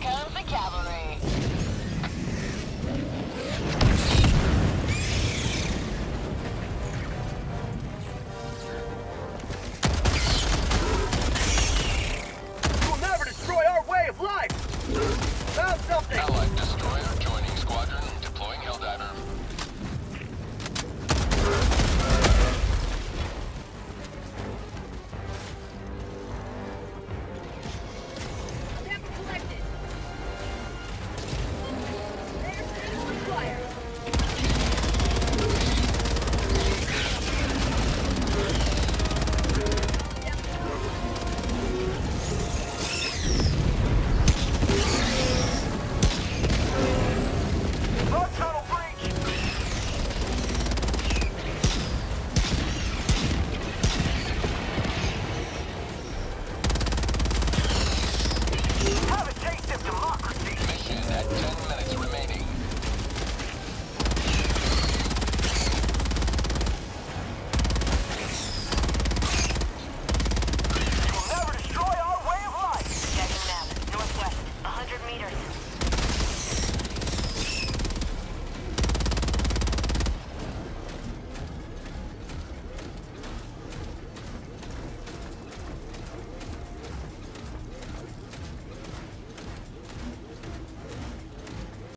Comes the cavalry.